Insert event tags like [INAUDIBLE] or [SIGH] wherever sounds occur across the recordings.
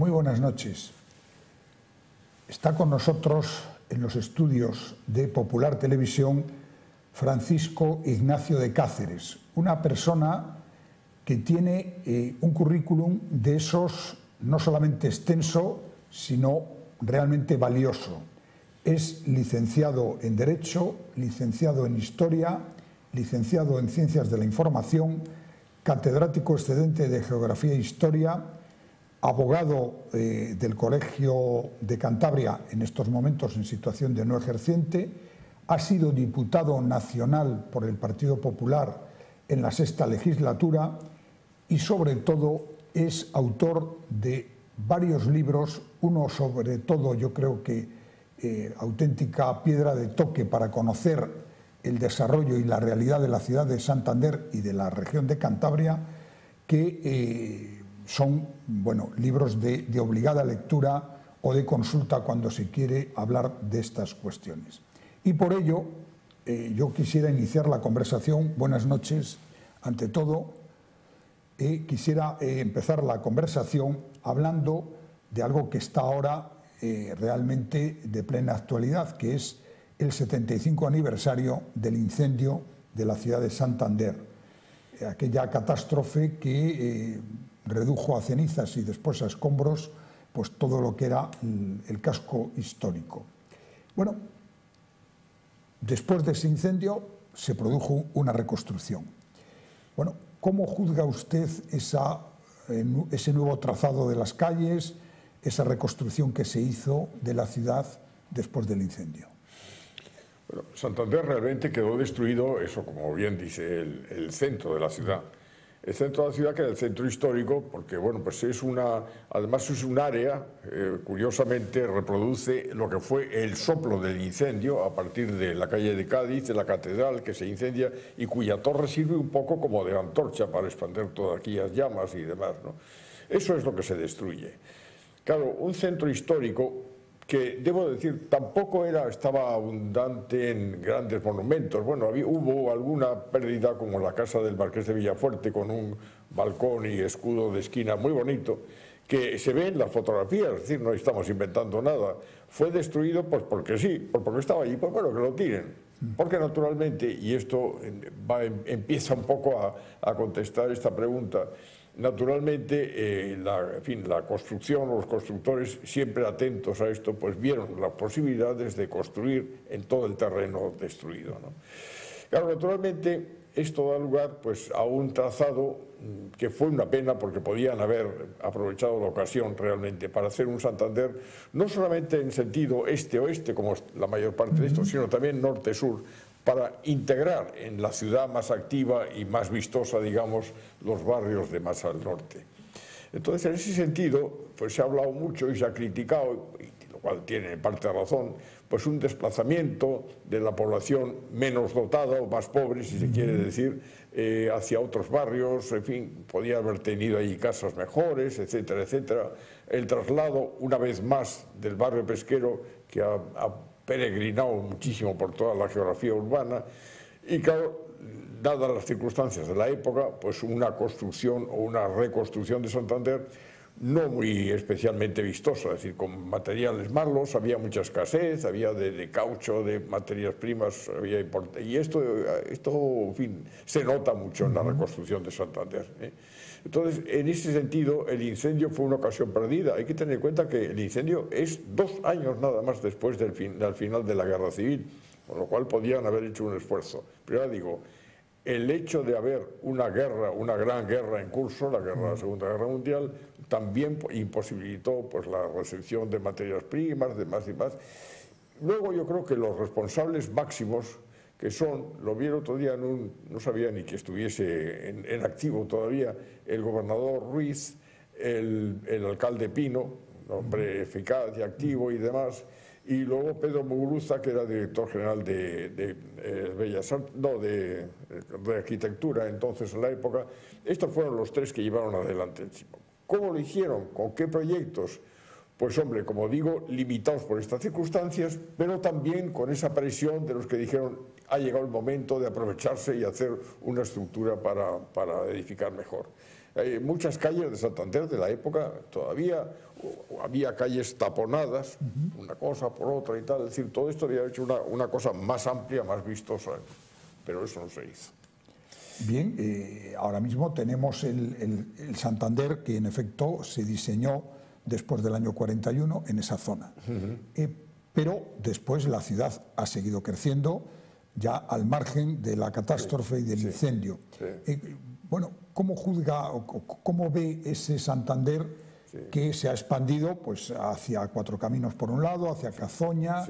muy buenas noches. Está con nosotros en los estudios de Popular Televisión Francisco Ignacio de Cáceres, una persona que tiene eh, un currículum de esos no solamente extenso, sino realmente valioso. Es licenciado en Derecho, licenciado en Historia, licenciado en Ciencias de la Información, catedrático excedente de Geografía e Historia, abogado eh, del Colegio de Cantabria en estos momentos en situación de no ejerciente, ha sido diputado nacional por el Partido Popular en la sexta legislatura y sobre todo es autor de varios libros, uno sobre todo yo creo que eh, auténtica piedra de toque para conocer el desarrollo y la realidad de la ciudad de Santander y de la región de Cantabria, que eh, son bueno, libros de, obligada lectura o de consulta cuando se quiere hablar de estas cuestiones. Y por ello, eh, yo quisiera iniciar la conversación. Buenas noches, ante todo. Eh, quisiera empezar la conversación hablando de algo que está ahora realmente de plena actualidad, que es el 75 aniversario del incendio de la ciudad de Santander, aquella catástrofe que eh, redujo a cenizas y después a escombros pues todo lo que era el, casco histórico. Bueno, después de ese incendio se produjo una reconstrucción. Bueno, ¿cómo juzga usted esa, ese nuevo trazado de las calles, esa reconstrucción que se hizo de la ciudad después del incendio? Santander realmente quedó destruido, eso como bien dice el, centro de la ciudad. El centro de la ciudad que era el centro histórico, porque bueno, pues es una, además es un área, eh, curiosamente reproduce lo que fue el soplo del incendio a partir de la calle de Cádiz, de la catedral que se incendia y cuya torre sirve un poco como de antorcha para expandir todas aquellas llamas y demás. ¿no? Eso es lo que se destruye. Claro, un centro histórico que debo decir tampoco era, estaba abundante en grandes monumentos. Bueno, hubo alguna pérdida como la casa del Marqués de Villafuerte con un balcón y escudo de esquina muy bonito, que se ve en las fotografías, es decir, no estamos inventando nada. Fue destruido pues porque sí, pues porque estaba allí, pues bueno, que lo tiren. Porque naturalmente, y esto em, empieza un poco a, a contestar esta pregunta, Naturalmente, eh, la, en fin, la construcción, los constructores siempre atentos a esto, pues vieron las posibilidades de construir en todo el terreno destruido. Claro, naturalmente, esto da lugar pues, a un trazado mm, que fue una pena porque podían haber aprovechado la ocasión realmente para hacer un Santander, no solamente en sentido este-oeste, como la mayor parte de esto, sino también norte-sur, para integrar en la ciudad más activa y más vistosa, digamos, los barrios de más al norte. Entonces, en ese sentido, pues se ha hablado mucho y se ha criticado, lo cual tiene parte razón, pues un desplazamiento de la población menos dotada o más pobre, si se quiere decir, eh, hacia otros barrios, en fin, podía haber tenido allí casas mejores, etcétera, etcétera. El traslado, una vez más, del barrio pesquero que ha peregrinado muchísimo por toda la geografía urbana y claro, dadas las circunstancias de la época, pues una construcción o una reconstrucción de Santander no muy especialmente vistosa, es decir, con materiales malos, había mucha escasez, había de, caucho, de materias primas, había y esto, esto en fin, se nota mucho en la reconstrucción de Santander. ¿eh? Entonces, en ese sentido, el incendio fue una ocasión perdida. Hay que tener en cuenta que el incendio es dos años nada más después del, final de la guerra civil, con lo cual podían haber hecho un esfuerzo. Pero ya digo, el hecho de haber una guerra, una gran guerra en curso, la, guerra, la Segunda Guerra Mundial, también imposibilitó pues, la recepción de materias primas, de más y más. Luego yo creo que los responsables máximos que son, lo vi el otro día, en un, no sabía ni que estuviese en, activo todavía, el gobernador Ruiz, el, alcalde Pino, hombre eficaz y activo y demás, y luego Pedro Muguruza, que era director general de, de, eh, Bellas no, de, de, Arquitectura entonces en la época. Estos fueron los tres que llevaron adelante. ¿Cómo lo hicieron? ¿Con qué proyectos? Pues hombre, como digo, limitados por estas circunstancias, pero también con esa presión de los que dijeron ha llegado el momento de aprovecharse y hacer una estructura para, edificar mejor. Hay muchas calles de Santander de la época todavía, había calles taponadas, una cosa por otra y tal. Es decir, todo esto había hecho una, una cosa más amplia, más vistosa, pero eso no se hizo. Bien, eh, ahora mismo tenemos el, Santander que en efecto se diseñó después del año 41 en esa zona. Eh, pero después la ciudad ha seguido creciendo ya al margen de la catástrofe y del incendio. Eh, bueno, ¿cómo juzga o cómo ve ese Santander que se ha expandido pues, hacia Cuatro Caminos por un lado, hacia Cazoña,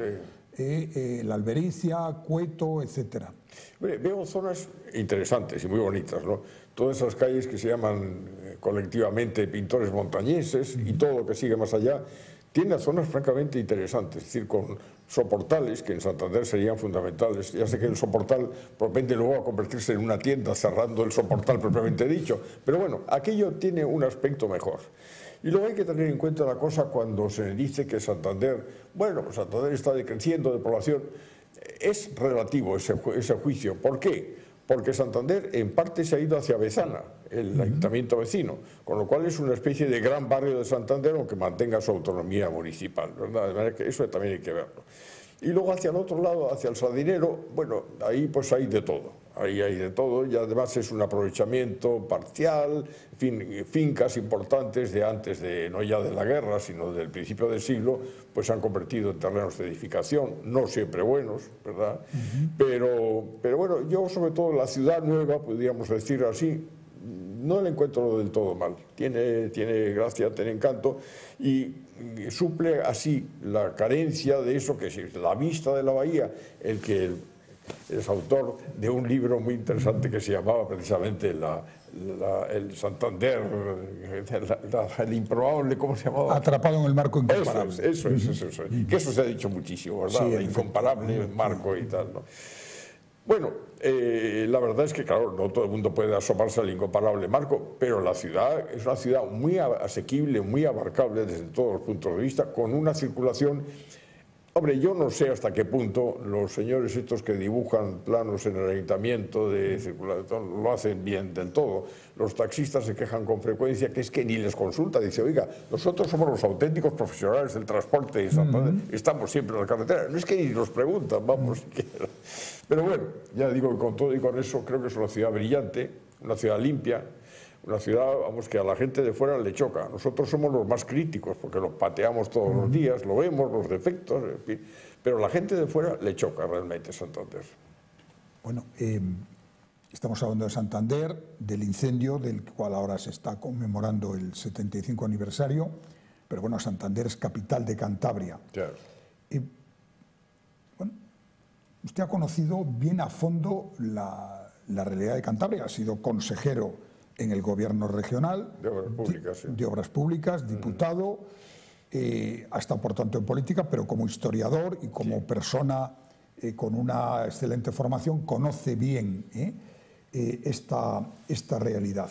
la Albericia, Cueto, etcétera? veo zonas interesantes y muy bonitas, ¿no? Todas esas calles que se llaman eh, colectivamente pintores montañeses y todo lo que sigue más allá, tiene zonas francamente interesantes, es decir, con soportales que en Santander serían fundamentales. Ya sé que el soportal probablemente luego a convertirse en una tienda cerrando el soportal propiamente dicho, pero bueno, aquello tiene un aspecto mejor. Y luego hay que tener en cuenta la cosa cuando se dice que Santander, bueno, pues Santander está decreciendo de población, es relativo ese, ese juicio. ¿Por qué? Porque Santander en parte se ha ido hacia Bezana, el ayuntamiento vecino, con lo cual es una especie de gran barrio de Santander aunque mantenga su autonomía municipal. ¿verdad? De manera que eso también hay que verlo. Y luego hacia el otro lado, hacia el Sardinero, bueno, ahí pues hay de todo, ahí hay de todo y además es un aprovechamiento parcial, fin, fincas importantes de antes de, no ya de la guerra, sino del principio del siglo, pues se han convertido en terrenos de edificación, no siempre buenos, ¿verdad? pero, pero bueno, yo sobre todo la ciudad nueva, podríamos decir así, no le encuentro del todo mal. Tiene, tiene gracia, tiene encanto y suple así la carencia de eso que es la vista de la bahía, el que es autor de un libro muy interesante que se llamaba precisamente la, el Santander, el improbable, ¿cómo se llamaba? Atrapado en el marco incomparable. Eso es, eso eso Que eso se ha dicho muchísimo, ¿verdad? el incomparable marco y tal, ¿no? Bueno, eh, la verdad es que, claro, no todo el mundo puede asomarse al incomparable marco, pero la ciudad es una ciudad muy asequible, muy abarcable desde todos los puntos de vista, con una circulación Hombre, yo no sé hasta qué punto los señores estos que dibujan planos en el ayuntamiento de circulación lo hacen bien del todo. Los taxistas se quejan con frecuencia que es que ni les consulta. Dice, oiga, nosotros somos los auténticos profesionales del transporte y estamos siempre en la carretera. No es que ni nos preguntan, vamos siquiera. Pero bueno, ya digo que con todo y con eso creo que es una ciudad brillante, una ciudad limpia, una ciudad, vamos, que a la gente de fuera le choca. Nosotros somos los más críticos porque los pateamos todos los días, lo vemos, los defectos, en fin. Pero a la gente de fuera le choca realmente Santander. Bueno, em, estamos hablando de Santander, del incendio del cual ahora se está conmemorando el 75 aniversario, pero bueno, Santander es capital de Cantabria. Claro. bueno, usted ha conocido bien a fondo la, la realidad de Cantabria, ha sido consejero en el gobierno regional. De obras públicas, sí. De obras públicas, diputado, eh, ha estado por tanto en política, pero como historiador y como persona eh, con una excelente formación, conoce bien eh, esta, esta realidad.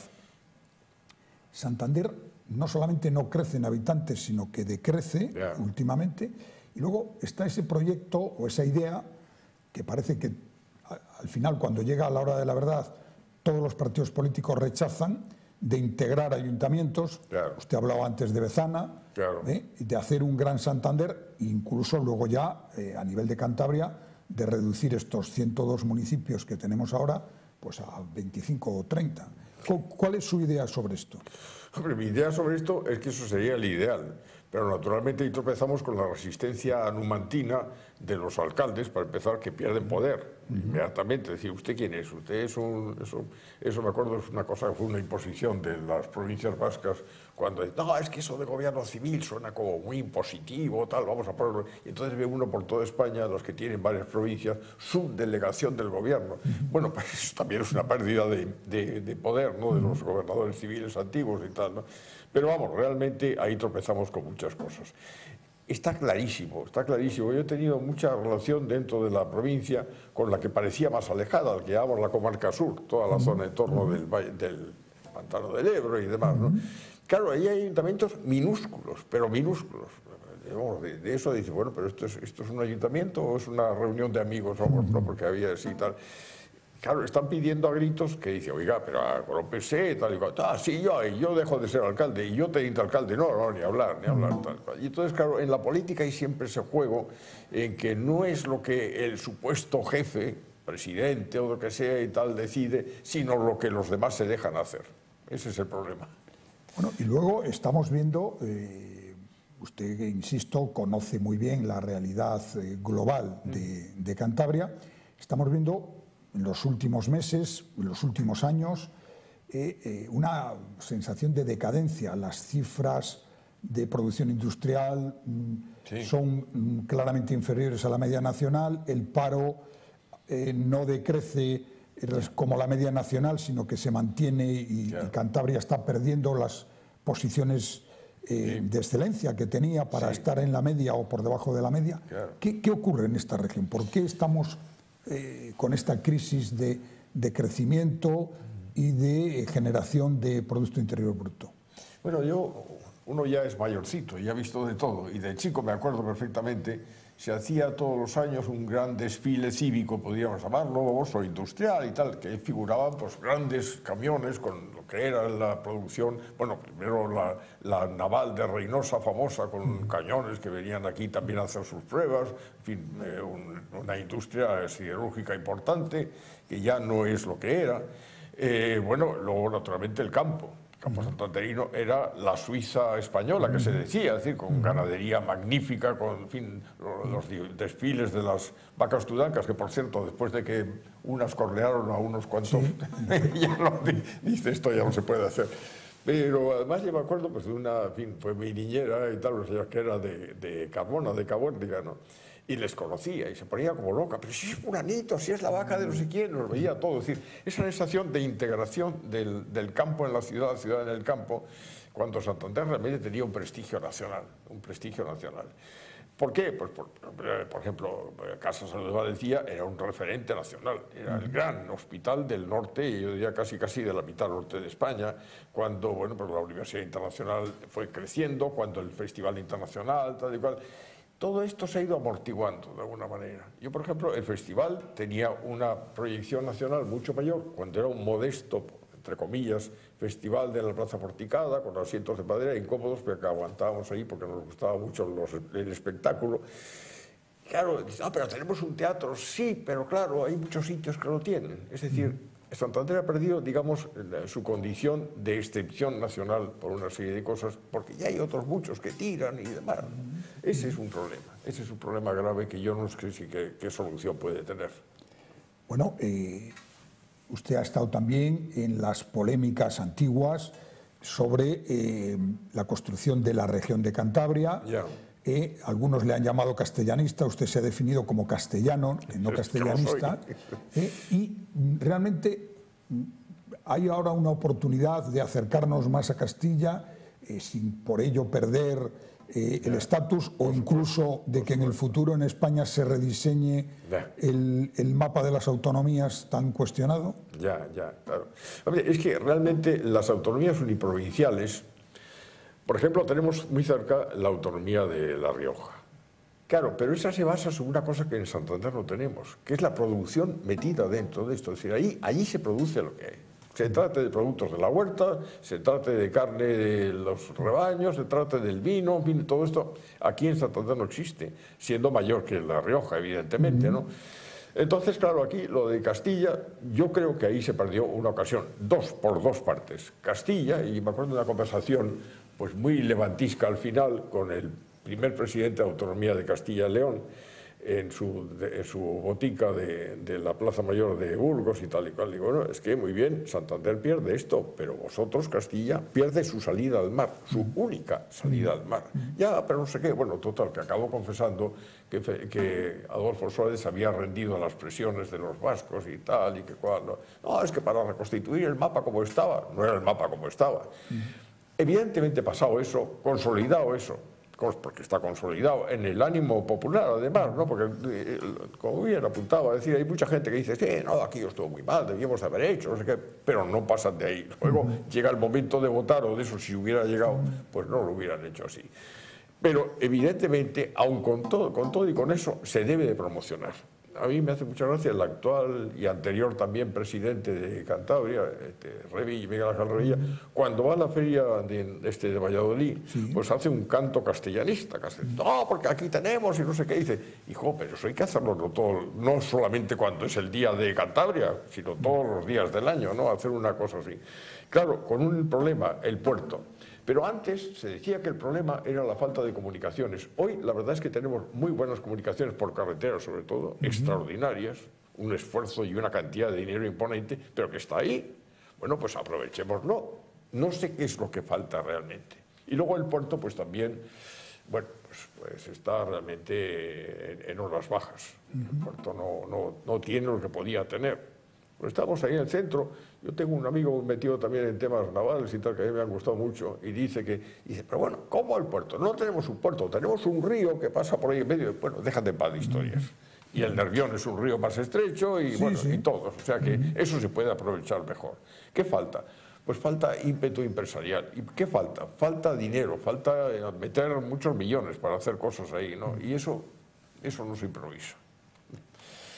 Santander no solamente no crece en habitantes, sino que decrece últimamente. Y luego está ese proyecto o esa idea que parece que al final, cuando llega a la hora de la verdad, todos los partidos políticos rechazan de integrar ayuntamientos. Usted hablaba antes de Bezana, ¿eh? de hacer un gran Santander, incluso luego ya eh, a nivel de Cantabria, de reducir estos 102 municipios que tenemos ahora pues a 25 o 30. ¿Cuál es su idea sobre esto? Hombre, mi idea sobre esto es que eso sería el ideal. Pero naturalmente ahí tropezamos con la resistencia numantina de los alcaldes, para empezar, que pierden poder inmediatamente. Decir, ¿usted quién es? Usted es un... Eso, eso me acuerdo, es una cosa, fue una imposición de las provincias vascas, cuando no, es que eso de gobierno civil suena como muy impositivo, tal, vamos a ponerlo... Y entonces ve uno por toda España, los que tienen varias provincias, subdelegación del gobierno. Bueno, pues eso también es una pérdida de, de, de poder, ¿no?, de los gobernadores civiles antiguos y tal, ¿no? Pero vamos, realmente ahí tropezamos con muchas cosas. Está clarísimo, está clarísimo. Yo he tenido mucha relación dentro de la provincia con la que parecía más alejada, al que llamamos la comarca sur, toda la zona en torno del, del pantano del Ebro y demás. ¿no? Claro, ahí hay ayuntamientos minúsculos, pero minúsculos. De, eso dice, bueno, pero esto es, esto es un ayuntamiento o es una reunión de amigos, vamos, ¿no? porque había así y tal. Claro, están pidiendo a gritos que dice, oiga, pero agrópese, tal y cual. Ah, sí, yo, yo dejo de ser alcalde y yo teniendo alcalde. No, no, ni hablar, ni hablar. Tal, cual. Y entonces, claro, en la política hay siempre ese juego en que no es lo que el supuesto jefe, presidente o lo que sea y tal, decide, sino lo que los demás se dejan hacer. Ese es el problema. Bueno, y luego estamos viendo, eh, usted, insisto, conoce muy bien la realidad eh, global de, de Cantabria, estamos viendo en los últimos meses, en los últimos años, eh, eh, una sensación de decadencia. Las cifras de producción industrial mm, sí. son mm, claramente inferiores a la media nacional, el paro eh, no decrece como la media nacional, sino que se mantiene y, claro. y Cantabria está perdiendo las posiciones eh, sí. de excelencia que tenía para sí. estar en la media o por debajo de la media. Claro. ¿Qué, ¿Qué ocurre en esta región? ¿Por qué estamos eh, con esta crisis de, de, crecimiento y de generación de Producto Interior Bruto? Bueno, yo, uno ya es mayorcito, ya ha visto de todo, y de chico me acuerdo perfectamente, se hacía todos los años un gran desfile cívico, podríamos llamarlo, o industrial y tal, que figuraban pues, grandes camiones con lo que era la producción, bueno, primero la, la naval de Reynosa famosa con mm. cañones que venían aquí también a hacer sus pruebas, en fin, eh, un, una industria siderúrgica importante que ya no es lo que era. Eh, bueno, luego naturalmente el campo, Campo Santanderino era la Suiza española, que se decía, es decir, con ganadería magnífica, con en fin, los desfiles de las vacas tudancas, que por cierto, después de que unas cornearon a unos cuantos, sí. [LAUGHS] ya no, dice esto ya no se puede hacer. Pero además yo me acuerdo pues, una, fue mi niñera y tal, sea, que era de, de de Cabuérdiga, ¿no? y les conocía y se ponía como loca, pero si es fulanito, si es la vaca de no sé quién, los veía todo. Es decir, esa sensación de integración del, del campo en la ciudad, la ciudad en el campo, cuando Santander realmente tenía un prestigio nacional, un prestigio nacional. ¿Por qué? Pues por, por, ejemplo, Casa Salud de Valencia era un referente nacional, era el gran hospital del norte, y yo diría casi casi de la mitad norte de España, cuando bueno, pues la Universidad Internacional fue creciendo, cuando el Festival Internacional, tal y cual. Todo esto se ha ido amortiguando de alguna manera. Yo, por ejemplo, el festival tenía una proyección nacional mucho mayor cuando era un modesto, entre comillas, festival de la Plaza Porticada, con asientos de madera incómodos, pero que aguantábamos ahí porque nos gustaba mucho los, el espectáculo. Claro, ah, pero tenemos un teatro, sí, pero claro, hay muchos sitios que lo tienen. Es decir, Santander ha perdido, digamos, su condición de excepción nacional por una serie de cosas, porque ya hay otros muchos que tiran y demás. Ese es un problema, ese es un problema grave que yo no sé si qué, qué solución puede tener. Bueno, eh, usted ha estado también en las polémicas antiguas sobre eh, la construcción de la región de Cantabria. Yeah. Eh, algunos le han llamado castellanista, usted se ha definido como castellano, no castellanista, eh, y realmente hay ahora una oportunidad de acercarnos más a Castilla eh, sin por ello perder eh, el estatus o incluso de que en el futuro en España se rediseñe el, el, mapa de las autonomías tan cuestionado? Ya, ya, claro. Hombre, es que realmente las autonomías uniprovinciales por ejemplo, tenemos muy cerca la autonomía de La Rioja. Claro, pero esa se basa sobre una cosa que en Santander no tenemos, que es la producción metida dentro de esto. Es decir, ahí, allí se produce lo que hay. Se trate de productos de la huerta, se trate de carne de los rebaños, se trate del vino, fin, todo esto aquí en Santander no existe, siendo mayor que La Rioja, evidentemente, ¿no? Entonces, claro, aquí lo de Castilla, yo creo que ahí se perdió una ocasión, dos, por dos partes. Castilla, y me acuerdo de una conversación pues muy levantisca al final con el primer presidente de Autonomía de Castilla y León en su, de, en su botica de, de, la Plaza Mayor de Burgos y tal y cual. Digo, bueno, es que muy bien, Santander pierde esto, pero vosotros, Castilla, pierde su salida al mar, su única salida al mar. Ya, pero no sé qué, bueno, total, que acabó confesando que, que Adolfo Suárez había rendido a las presiones de los vascos y tal, y que cual. No, no es que para reconstituir el mapa como estaba, no era el mapa como estaba. Evidentemente pasado eso, consolidado eso, porque está consolidado en el ánimo popular además, ¿no? porque eh, como bien apuntaba, decir, hay mucha gente que dice, sí, no, aquí estuvo muy mal, debíamos haber hecho, no sé qué, pero no pasan de ahí. Luego llega el momento de votar o de eso, si hubiera llegado, pues no lo hubieran hecho así. Pero evidentemente, aun con todo, con todo y con eso, se debe de promocionar a mí me hace mucha gracia el actual y anterior también presidente de Cantabria, este, Revilla, Miguel Ángel Revilla, cuando va a la feria de, este, de Valladolid, pues hace un canto castellanista, no, porque aquí tenemos y no sé qué, dice, hijo, pero eso hay que hacerlo todo, no solamente cuando es el día de Cantabria, sino todos los días del año, ¿no? Hacer una cosa así. Claro, con un problema, el puerto. Pero antes se decía que el problema era la falta de comunicaciones. Hoy la verdad es que tenemos muy buenas comunicaciones por carretera, sobre todo, extraordinarias, un esfuerzo y una cantidad de dinero imponente, pero que está ahí. Bueno, pues aprovechémoslo. No sé qué es lo que falta realmente. Y luego el puerto, pues también, bueno, pues, pues está realmente en, horas bajas. El puerto no, no, no tiene lo que podía tener. Pues estamos ahí en el centro. Yo tengo un amigo metido también en temas navales y tal, que a mí me han gustado mucho, y dice que, dice, pero bueno, ¿cómo el puerto? No tenemos un puerto, tenemos un río que pasa por ahí en medio. Bueno, déjate en paz de historias. Y el Nervión es un río más estrecho y bueno, y todos. O sea que eso se puede aprovechar mejor. ¿Qué falta? Pues falta ímpetu empresarial. ¿Y qué falta? Falta dinero, falta eh, meter muchos millones para hacer cosas ahí, ¿no? Y eso, eso no se improvisa.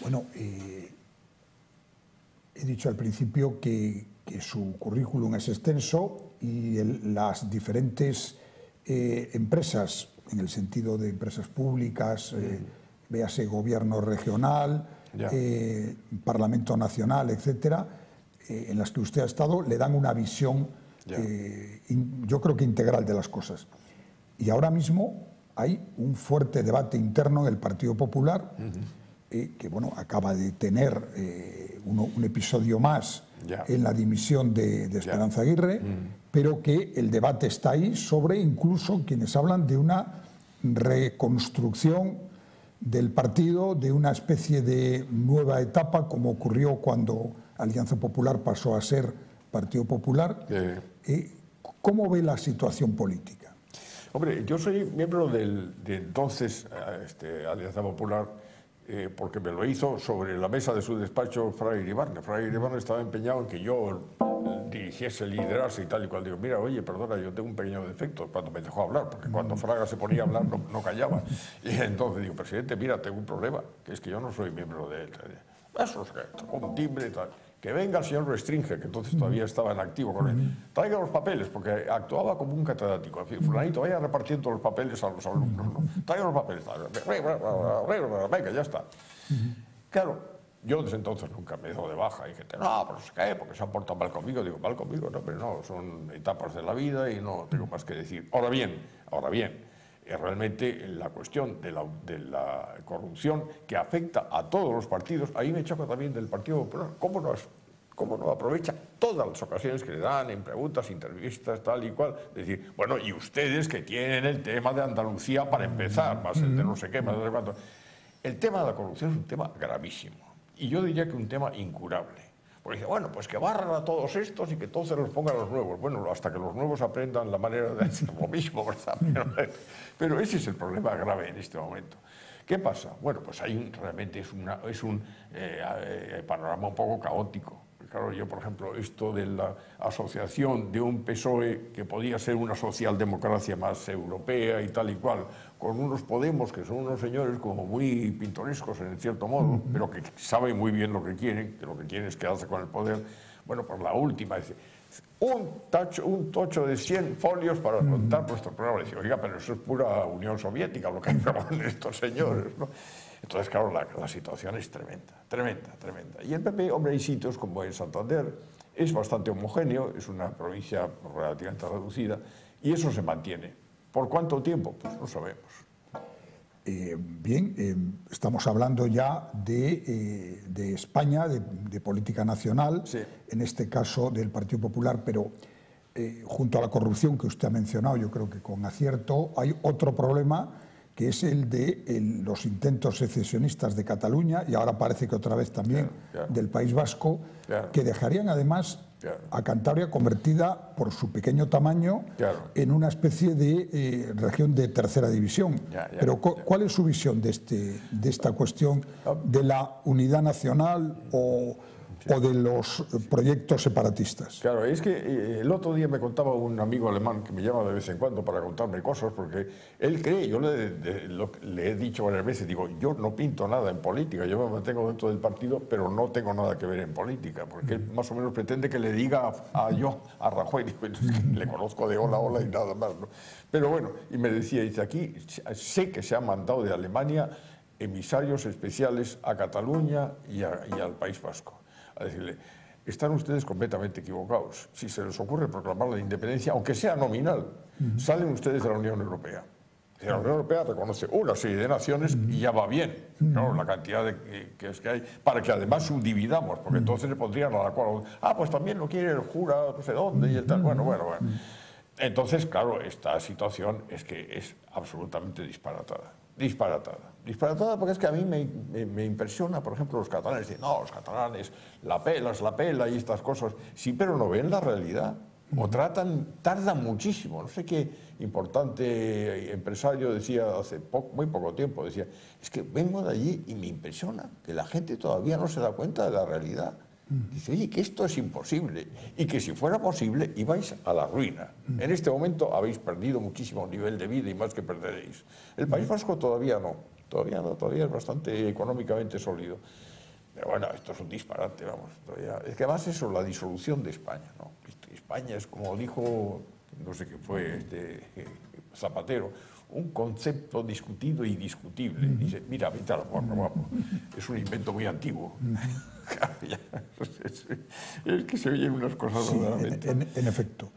Bueno, eh He dicho al principio que, su currículum es extenso y las diferentes eh, empresas, en el sentido de empresas públicas, eh, véase gobierno regional, eh, Parlamento Nacional, etcétera, en las que usted ha estado, le dan una visión, yo creo que integral de las cosas. Y ahora mismo hay un fuerte debate interno en el Partido Popular, que bueno, acaba de tener un episodio más en la dimisión de, Esperanza Aguirre, mm. pero que el debate está ahí sobre incluso quienes hablan de una reconstrucción del partido, de una especie de nueva etapa, como ocurrió cuando Alianza Popular pasó a ser Partido Popular. Eh, ¿Cómo ve la situación política? Hombre, yo soy miembro del, de entonces eh, este, Alianza Popular eh, porque me lo hizo sobre la mesa de su despacho Fray Iribarne. Fray Iribarne estaba empeñado en que yo dirigiese, liderase y tal y cual. Digo, mira, oye, perdona, yo tengo un pequeño defecto cuando me dejó hablar, porque cuando Fraga se ponía a hablar no, callaba. [LAUGHS] Y entonces digo, presidente, mira, tengo un problema, que es que yo no soy miembro de. Eso es que, un timbre y tal que venga el señor Restringe, que entonces todavía estaba en activo con él, traiga los papeles, porque actuaba como un catedrático. Fulanito, vaya repartiendo los papeles a los alumnos. ¿no? Traiga los papeles. Venga, ya está. Claro, yo desde entonces nunca me he dado de baja. Y dije, no, pero es que, porque se han portado mal conmigo. Digo, mal conmigo, no, pero no, son etapas de la vida y no tengo más que decir. Ahora bien, ahora bien, es realmente la cuestión de la, de la, corrupción que afecta a todos los partidos. Ahí me choca también del Partido Popular. ¿Cómo no, cómo no aprovecha todas las ocasiones que le dan en preguntas, entrevistas, tal y cual? Decir, bueno, y ustedes que tienen el tema de Andalucía para empezar, más el de no sé qué, más de no sé cuánto. El tema de la corrupción es un tema gravísimo. Y yo diría que un tema incurable. Porque dice, bueno, pues que barran a todos estos y que todos se los pongan los nuevos. Bueno, hasta que los nuevos aprendan la manera de hacer lo mismo, ¿verdad? [LAUGHS] Pero, ese es el problema grave en este momento. ¿Qué pasa? Bueno, pues hay realmente es, es un eh, eh, panorama un poco caótico. Claro, yo, por ejemplo, esto de la asociación de un PSOE que podía ser una socialdemocracia más europea y tal y cual, con unos Podemos que son unos señores como muy pintorescos en cierto modo, pero que saben muy bien lo que quieren, que lo que quieren es quedarse con el poder. Bueno, pues la última, dice, un, tacho, un tocho de 100 folios para contar nuestro programa. Dice, oiga, pero eso es pura Unión Soviética lo que [LAUGHS] proponen estos señores, ¿no? Entonces, claro, la, situación es tremenda, tremenda, tremenda. Y el PP, hombre, hay sitios como en Santander, es bastante homogéneo, es una provincia relativamente reducida, y eso se mantiene. ¿Por cuánto tiempo? Pues no sabemos. Eh, bien, eh, estamos hablando ya de, eh, de España, de, de, política nacional, en este caso del Partido Popular, pero junto a la corrupción que usted ha mencionado, yo creo que con acierto, hay otro problema que es el de los intentos secesionistas de Cataluña y ahora parece que otra vez también del País Vasco, que dejarían además a Cantabria convertida por su pequeño tamaño en una especie de eh, región de tercera división. Pero ¿cuál es su visión de, este, de esta cuestión de la unidad nacional o, o de los proyectos separatistas. Claro, es que eh, el otro día me contaba un amigo alemán que me llama de vez en cuando para contarme cosas, porque él cree, yo le, he dicho varias veces, digo, yo no pinto nada en política, yo me mantengo dentro del partido, pero no tengo nada que ver en política, porque él más o menos pretende que le diga a, yo, a Rajoy, [LAUGHS] digo, le conozco de hola, hola y nada más. Pero bueno, y me decía, dice, aquí sé que se ha mandado de Alemania emisarios especiales a Cataluña y, al País Vasco, a decirle, están ustedes completamente equivocados. Si se les ocurre proclamar la independencia, aunque sea nominal, salen ustedes de la Unión Europea. La Unión Europea reconoce una serie de naciones y ya va bien, ¿no? la cantidad de, que, es que hay, para que además subdividamos, porque entonces le pondrían a la cual, ah, pues también lo quiere el jura, no sé dónde, y el tal. Bueno, bueno, bueno. Entonces, claro, esta situación es que es absolutamente disparatada. Disparatada. Disparatada porque es que a mí me, impresiona, por ejemplo, los catalanes dicen, no, los catalanes, la pela es la pela y estas cosas. Sí, pero no ven la realidad. O tratan, tardan muchísimo. No sé qué importante empresario decía hace muy poco tiempo, decía, es que vengo de allí y me impresiona que la gente todavía no se da cuenta de la realidad. Dice, oye, que esto es imposible y que si fuera posible ibais a la ruina. En este momento habéis perdido muchísimo nivel de vida y más que perderéis. El País Vasco todavía no, todavía no, todavía es bastante económicamente sólido. Pero bueno, esto es un disparate, vamos. Es que además eso, la disolución de España. ¿no? España es como dijo, no sé qué fue, este, Zapatero, un concepto discutido y discutible. Dice, mira, vete a la porra. Es un invento muy antiguo. [LAUGHS] es que se oyen unas cosas sí, en, efecto.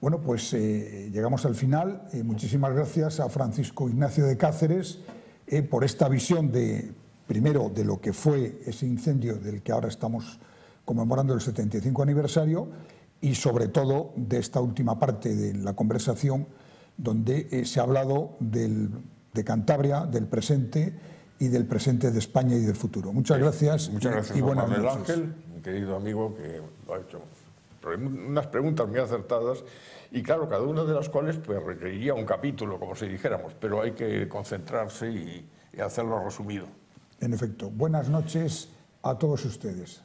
Bueno, pues eh, llegamos al final. Eh, muchísimas gracias a Francisco Ignacio de Cáceres eh, por esta visión de, primero, de lo que fue ese incendio del que ahora estamos conmemorando el 75 aniversario y sobre todo de esta última parte de la conversación donde se ha hablado del, de Cantabria, del presente y del presente de España y del futuro. Muchas gracias. Muchas gracias, y, buenas noches. Ángel, mi querido amigo, que lo ha hecho unas preguntas muy acertadas y claro, cada una de las cuales pues, requeriría un capítulo, como si dijéramos, pero hay que concentrarse y, y hacerlo resumido. En efecto, buenas noches a todos ustedes.